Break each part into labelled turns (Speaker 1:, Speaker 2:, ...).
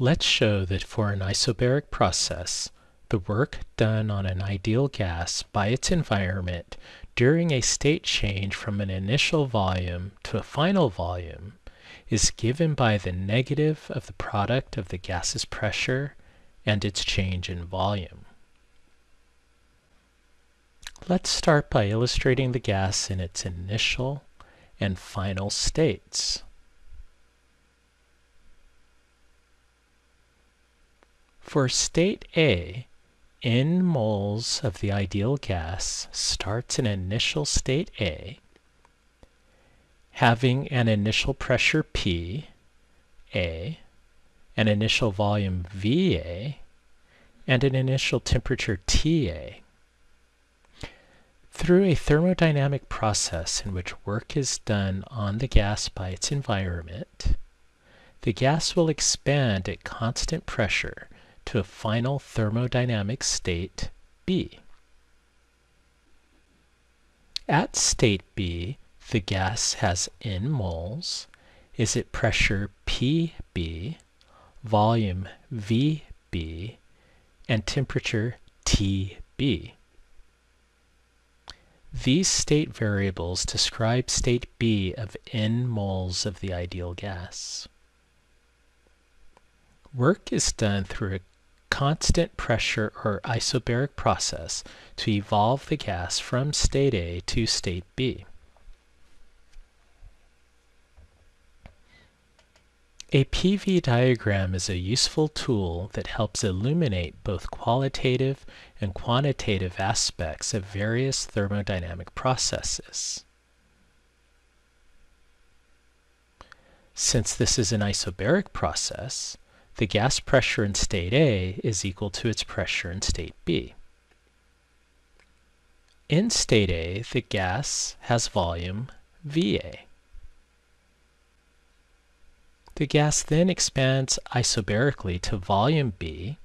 Speaker 1: Let's show that for an isobaric process, the work done on an ideal gas by its environment during a state change from an initial volume to a final volume is given by the negative of the product of the gas's pressure and its change in volume. Let's start by illustrating the gas in its initial and final states. For state A, n moles of the ideal gas starts in initial state A, having an initial pressure P, A, an initial volume VA, and an initial temperature TA. Through a thermodynamic process in which work is done on the gas by its environment, the gas will expand at constant pressure to a final thermodynamic state B. At state B, the gas has n moles, is at pressure PB, volume VB, and temperature TB. These state variables describe state B of n moles of the ideal gas. Work is done through a constant pressure or isobaric process to evolve the gas from state A to state B. A PV diagram is a useful tool that helps illuminate both qualitative and quantitative aspects of various thermodynamic processes. Since this is an isobaric process, the gas pressure in state A is equal to its pressure in state B. In state A, the gas has volume VA. The gas then expands isobarically to volume B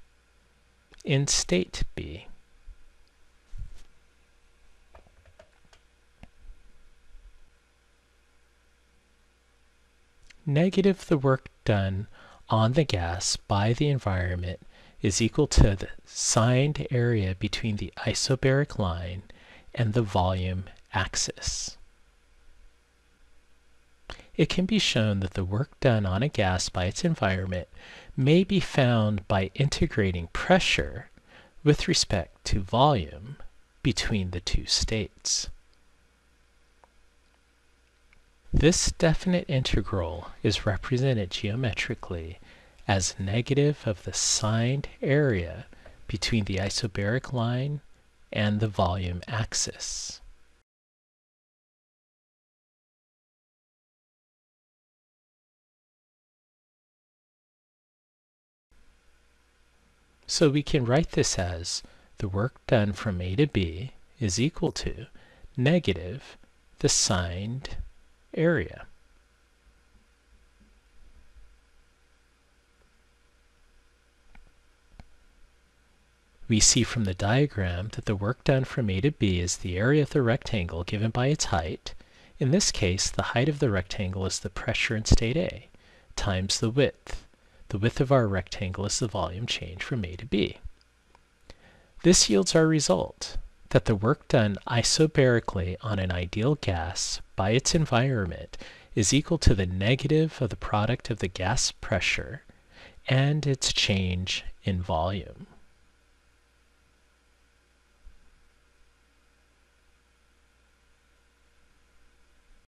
Speaker 1: in state B. Negative the work done on the gas by the environment is equal to the signed area between the isobaric line and the volume axis. It can be shown that the work done on a gas by its environment may be found by integrating pressure with respect to volume between the two states. This definite integral is represented geometrically as negative of the signed area between the isobaric line and the volume axis. So we can write this as the work done from A to B is equal to negative the signed area. We see from the diagram that the work done from A to B is the area of the rectangle given by its height. In this case, the height of the rectangle is the pressure in state A times the width. The width of our rectangle is the volume change from A to B. This yields our result that the work done isobarically on an ideal gas by its environment is equal to the negative of the product of the gas pressure and its change in volume.